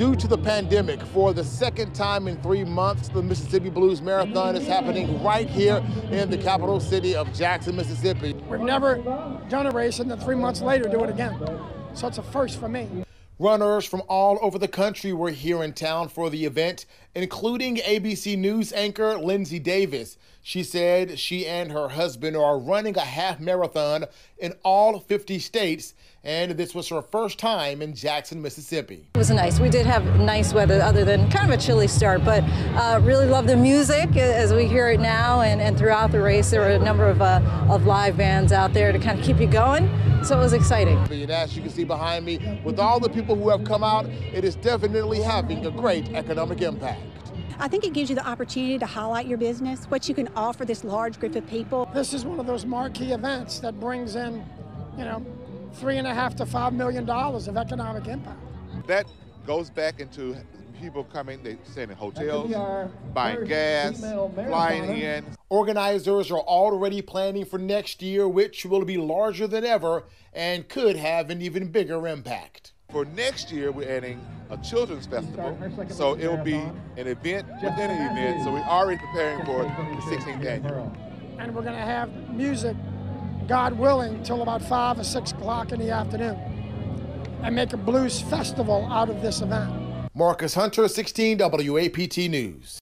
due to the pandemic, for the second time in three months, the Mississippi Blues Marathon is happening right here in the capital city of Jackson, Mississippi. We've never done a race and then three months later do it again. So it's a first for me. Runners from all over the country were here in town for the event, including ABC News anchor Linsey Davis. She said she and her husband are running a half marathon in all 50 states, and this was her first time in Jackson, Mississippi. It was nice. We did have nice weather other than kind of a chilly start, but uh, really love the music as we hear it now and, and throughout the race. There were a number of, uh, of live bands out there to kind of keep you going, so it was exciting. And as you can see behind me, with all the people who have come out, it is definitely having a great economic impact. I think it gives you the opportunity to highlight your business, what you can offer this large group of people. This is one of those marquee events that brings in, you know, three and a half to five million dollars of economic impact. That goes back into people coming, they staying in hotels, buying gas, flying in. Organizers are already planning for next year, which will be larger than ever and could have an even bigger impact. For next year, we're adding a children's festival, so it will be an event within an event. So we're already preparing for the 16th annual. And we're going to have music, God willing, till about five or six o'clock in the afternoon, and make a blues festival out of this event. Marcus Hunter, 16 WAPT News.